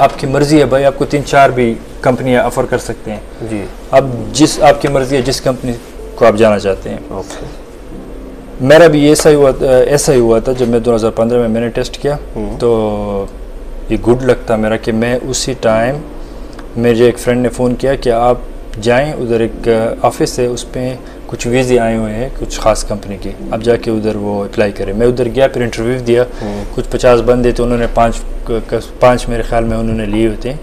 आपकी मर्ज़ी है भाई आपको तीन चार भी कंपनियाँ ऑफ़र कर सकते हैं। जी। अब जिस आपकी मर्ज़ी है जिस कंपनी को आप जाना चाहते हैं। ओके। मेरा भी ऐसा ही हुआ ऐसा ही हुआ था जब मैं 2015 में मैंने टेस्ट किया। तो ये गुड था मेरा कि मैं उसी टाइम मेरे एक फ्रेंड ने फ़ोन किया कि आप जाएँ उधर एक ऑफ़िस है उस पर कुछ वीज़े आए हुए हैं कुछ ख़ास कंपनी के। अब जाके उधर वो अप्लाई करें। मैं उधर गया फिर इंटरव्यू दिया। कुछ पचास बंदे थे उन्होंने पाँच पाँच मेरे ख्याल में उन्होंने लिए होते हैं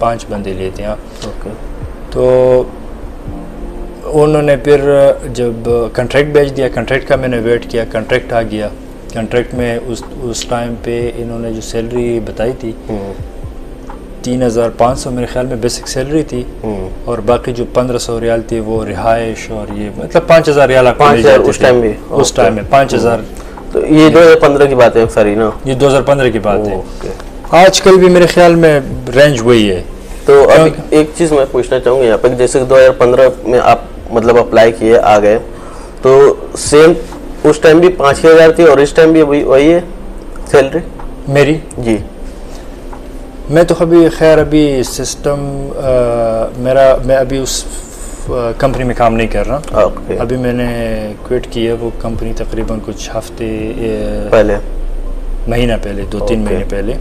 पाँच बंदे लिए थे हाँ। ओके तो उन्होंने फिर जब कंट्रैक्ट भेज दिया कंट्रैक्ट का मैंने वेट किया कंट्रैक्ट आ गया। कंट्रैक्ट में उस उस टाइम पे इन्होंने जो सैलरी बताई थी तीन हज़ार पाँच सौ मेरे ख्याल में बेसिक सैलरी थी और बाकी जो पंद्रह सौ रियाल थी वो रिहाइश और ये मतलब पाँच हज़ार रियाल आपको मिल हज़ार जाते उस टाइम भी? उस टाइम में पाँच हज़ार। तो ये दो हज़ार पंद्रह की बात है सारी ना? ये दो हज़ार पंद्रह की बात है। आजकल भी मेरे ख्याल में रेंज वही है। तो अब एक चीज़ मैं पूछना चाहूँगा यहाँ पे कि जैसे 2015 में आप मतलब अप्लाई किए आ गए तो सेम उस टाइम भी पाँच हज़ार थी और इस टाइम भी वही वही है सैलरी मेरी? जी। मैं तो अभी खैर अभी सिस्टम आ, मेरा मैं अभी उस कंपनी में काम नहीं कर रहा okay. अभी मैंने क्विट किया वो कंपनी तकरीबन कुछ हफ़्ते ए, पहले महीना पहले दो okay. तीन महीने पहले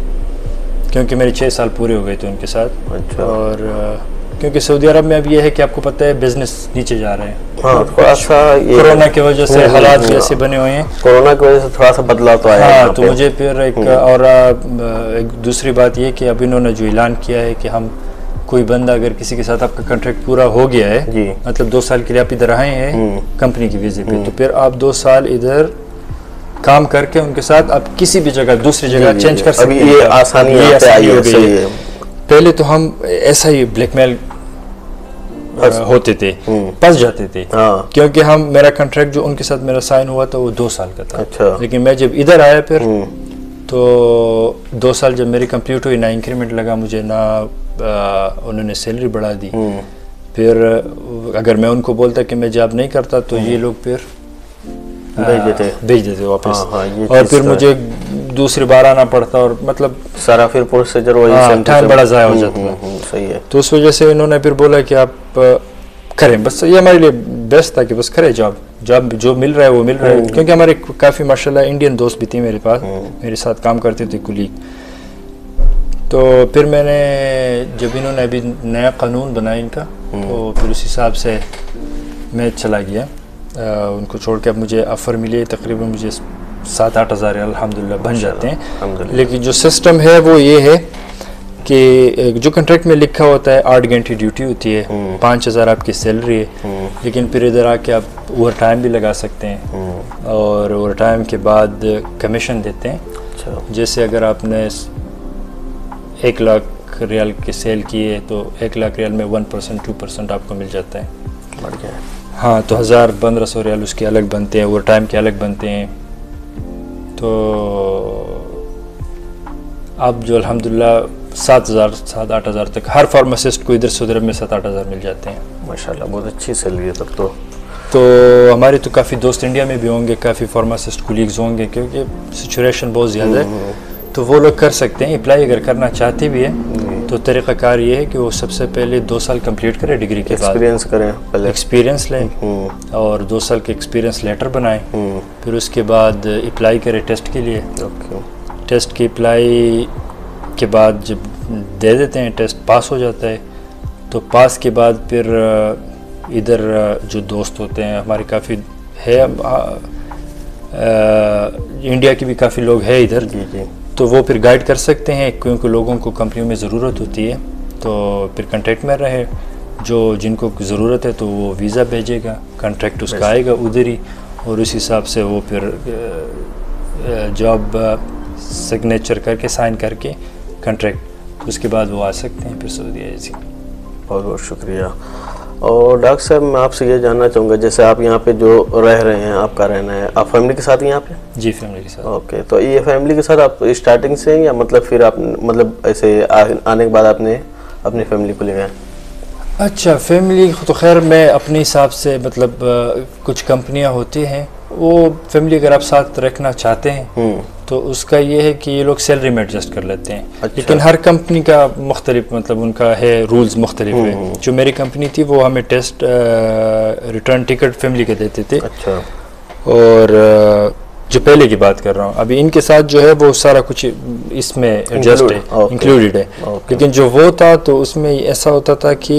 क्योंकि मेरे छः साल पूरे हो गए थे उनके साथ अच्छा। और अ, क्योंकि सऊदी अरब में अब ये है कि आपको पता है बिज़नेस नीचे जा रहे हैं। हाँ थोड़ा सा कोरोना की वजह से हम्म, हालात हम्म, बने हुए हैं। कोरोना की वजह से थोड़ा सा बदलाव तो आया हाँ तो मुझे फिर एक और एक दूसरी बात ये कि अब इन्होंने जो ऐलान किया है कि हम कोई बंदा अगर किसी के साथ आपका कॉन्ट्रैक्ट पूरा हो गया है मतलब दो साल के लिए आप इधर आए हैं हम्म। कंपनी की वीजे पे तो फिर आप दो साल इधर काम करके उनके साथ आप किसी भी जगह दूसरी जगह चेंज कर सकते हैं। ये आसानी हो गई है। है। पहले तो हम ऐसा ही ब्लैकमेल होते थे फंस जाते थे। हाँ। क्योंकि हम मेरा कॉन्ट्रैक्ट जो उनके साथ मेरा साइन हुआ था वो दो साल का था। अच्छा। लेकिन मैं जब इधर आया फिर हम्म, तो दो साल जब मेरी कंप्लीट हुई ना इंक्रीमेंट लगा मुझे ना उन्होंने सैलरी बढ़ा दी। हम्म, फिर अगर मैं उनको बोलता कि मैं जॉब नहीं करता तो ये लोग फिर भेज देते। भेज देते वापस। हाँ, हाँ, और फिर मुझे दूसरी बार आना पड़ता और मतलब सारा फिर प्रोसीजर वही हाँ, time same। बड़ा ज़ाया हो हम्म, जाता हम्म, था। हम्म, सही है। तो उस वजह से इन्होंने फिर बोला कि आप करें। बस ये हमारे लिए बेस्ट था कि बस करें जॉब जॉब जो मिल रहा है वो मिल रहा है। क्योंकि हमारे काफ़ी माशाल्लाह इंडियन दोस्त भी थे मेरे पास। मेरे साथ काम करते थे कुलीग तो फिर मैंने जब इन्होंने अभी नया कानून बनाया इनका तो फिर उस हिसाब से मैं चला गया। आ, उनको छोड़ के अब मुझे ऑफ़र मिले तकरीबन मुझे सात आठ हज़ार अल्हम्दुलिल्लाह बन जाते हैं। लेकिन जो सिस्टम है वो ये है कि जो कंट्रैक्ट में लिखा होता है आठ घंटे ड्यूटी होती है पाँच हज़ार आपकी सैलरी है। लेकिन फिर इधर आके आप ओवर टाइम भी लगा सकते हैं। और ओवर टाइम के बाद कमीशन देते हैं। अच्छा। जैसे अगर आपने एक लाख रियाल की सेल की है तो एक लाख रियाल में वन परसेंट टू परसेंट आपको मिल जाता है। बढ़िया है। हाँ तो हज़ार पंद्रह सौ रियाल उसके अलग बनते हैं ओवर टाइम के अलग बनते हैं। तो अब जो अल्हम्दुलिल्लाह सात हज़ार सात आठ हज़ार तक हर फार्मासिस्ट को इधर से उधर में सात आठ हज़ार मिल जाते हैं। माशाल्लाह बहुत अच्छी सैलरी है तब तो। तो हमारे तो काफ़ी दोस्त इंडिया में भी होंगे काफ़ी फार्मासिस्ट कुलीग्स होंगे क्योंकि सिचुएशन बहुत ज़्यादा है। तो वो लोग कर सकते हैं अप्लाई अगर करना चाहते भी हैं तो तरीक़ाकार ये है कि वो सबसे पहले दो साल कंप्लीट करें डिग्री के बाद। एक्सपीरियंस करें पहले। एक्सपीरियंस लें हम्म, और दो साल के एक्सपीरियंस लेटर बनाएँ। हम्म, फिर उसके बाद अप्लाई करें टेस्ट के लिए। टेस्ट की अप्लाई के बाद जब दे देते हैं टेस्ट पास हो जाता है तो पास के बाद फिर इधर जो दोस्त होते हैं हमारे काफ़ी है अ, अ, इंडिया के भी काफ़ी लोग हैं इधर। जी जी। तो वो फिर गाइड कर सकते हैं क्योंकि लोगों को कंपनियों में ज़रूरत होती है। तो फिर कंटेक्ट में रहे जो जिनको ज़रूरत है तो वो वीज़ा भेजेगा कंट्रैक्ट उसका आएगा उधर ही और उस हिसाब से वो फिर जॉब सिग्नेचर करके साइन करके कॉन्ट्रैक्ट तो उसके बाद वो आ सकते हैं फिर सऊदी ऐसी बहुत बहुत शुक्रिया। और डॉक्टर साहब मैं आपसे ये जानना चाहूँगा जैसे आप यहाँ पे जो रह रहे हैं आपका रहना है आप फैमिली के साथ यहाँ पे? जी फैमिली के साथ। ओके तो ये फैमिली के साथ आप स्टार्टिंग से या मतलब फिर आप मतलब ऐसे आ, आने के बाद आपने अपनी फैमिली को ले गए अच्छा फैमिली तो खैर मैं अपने हिसाब से मतलब कुछ कंपनियाँ होती हैं वो फैमिली अगर आप साथ रखना चाहते हैं हम्म। तो उसका ये है कि ये लोग सैलरी में एडजस्ट कर लेते हैं। अच्छा। लेकिन हर कंपनी का मुख्तलिफ़ मतलब उनका है रूल्स मुख्तलिफ़ हम्म, है जो मेरी कंपनी थी वो हमें टेस्ट रिटर्न टिकट फैमिली के देते थे। अच्छा। और जो पहले की बात कर रहा हूँ अभी इनके साथ जो है वो सारा कुछ इसमें एडजस्ट है इंक्लूडेड है। लेकिन जो वो था तो उसमें ऐसा होता था कि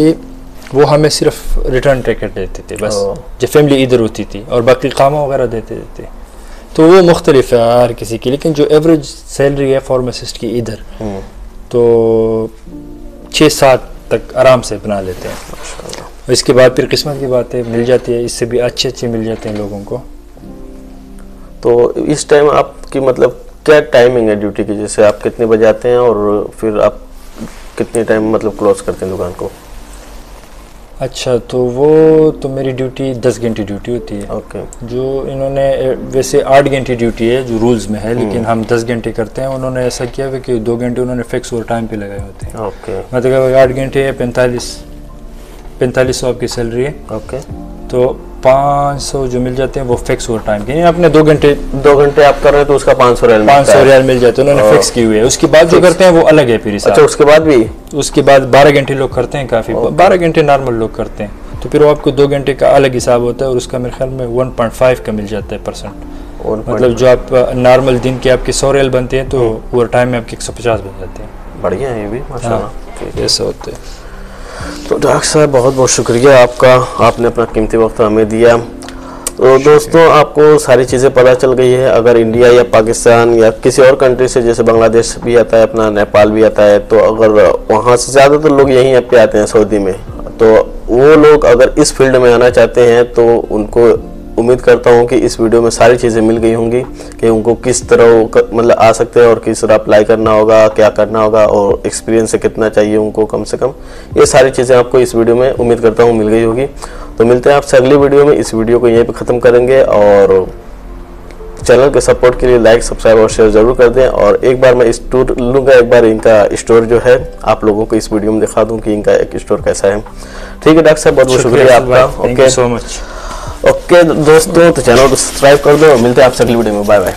वो हमें सिर्फ़ रिटर्न टिकट देते थे बस. जो फैमिली इधर होती थी और बाकी कामा वगैरह देते थे। तो वो मुख्तलिफ़ है हर किसी की लेकिन जो एवरेज सैलरी है फार्मासिस्ट की इधर हम्म, तो छः सात तक आराम से बना लेते हैं। इसके बाद फिर किस्मत की बात है मिल जाती है इससे भी अच्छे अच्छे मिल जाते हैं लोगों को। तो इस टाइम आपकी मतलब क्या टाइमिंग है ड्यूटी की? जैसे आप कितने बजे आते हैं और फिर आप कितने टाइम मतलब क्लोज करते हैं दुकान को? अच्छा तो वो तो मेरी ड्यूटी दस घंटे ड्यूटी होती है। ओके जो इन्होंने वैसे आठ घंटे ड्यूटी है जो रूल्स में है लेकिन हम दस घंटे करते हैं। उन्होंने ऐसा किया कि दो घंटे उन्होंने फिक्स और टाइम पे लगाए होते हैं। ओके मतलब आठ घंटे है पैंतालीस पैंतालीस सौ आपकी सैलरी है। ओके तो पाँच सौ जो मिल जाते हैं वो फिक्स ओवर टाइम के। अपने दो घंटे दो घंटे आप कर रहे हैं तो उसका पाँच सौ रियल पाँच सौ। रियाल मिल जाते हैं उन्होंने फिक्स की हुई है। उसके बाद जो करते हैं वो अलग है फिर अच्छा उसके बाद भी? उसके बाद बारह घंटे लोग करते हैं काफ़ी। बारह घंटे नॉर्मल लोग करते हैं। तो फिर वो आपको दो घंटे का अलग हिसाब होता है और उसका मेरे ख्याल में वन पॉइंट फाइव का मिल जाता है परसेंट और मतलब जो आप नॉर्मल दिन के आपके सौ रियल बनते हैं तो ओवर टाइम में आपके एक सौ पचास बन जाते हैं। बढ़िया है ये भी माशाल्लाह। हाँ। ऐसा होता है। तो डॉक्टर साहब बहुत बहुत शुक्रिया आपका। आपने अपना कीमती वक्त हमें दिया। तो दोस्तों आपको सारी चीज़ें पता चल गई है। अगर इंडिया या पाकिस्तान या किसी और कंट्री से जैसे बांग्लादेश भी आता है अपना नेपाल भी आता है तो अगर वहाँ से ज़्यादातर तो लोग यहीं आपके आते हैं सऊदी में। तो वो लोग अगर इस फ़ील्ड में आना चाहते हैं तो उनको उम्मीद करता हूँ कि इस वीडियो में सारी चीज़ें मिल गई होंगी कि उनको किस तरह मतलब आ सकते हैं और किस तरह अप्लाई करना होगा क्या करना होगा और एक्सपीरियंस से कितना चाहिए उनको कम से कम। ये सारी चीज़ें आपको इस वीडियो में उम्मीद करता हूँ मिल गई होगी। तो मिलते हैं आपसे अगली वीडियो में। इस वीडियो को यहीं पर ख़त्म करेंगे और चैनल के सपोर्ट के लिए लाइक सब्सक्राइब और शेयर ज़रूर कर दें। और एक बार मैं इस टूर लूँगा एक बार इनका स्टोर जो है आप लोगों को इस वीडियो में दिखा दूँ कि इनका एक स्टोर कैसा है। ठीक है डॉक्टर साहब बहुत बहुत शुक्रिया आपका। ओके सो मच ओके दोस्तों तो चैनल को सब्सक्राइब कर दो। मिलते हैं आपसे अगली वीडियो में। Bye bye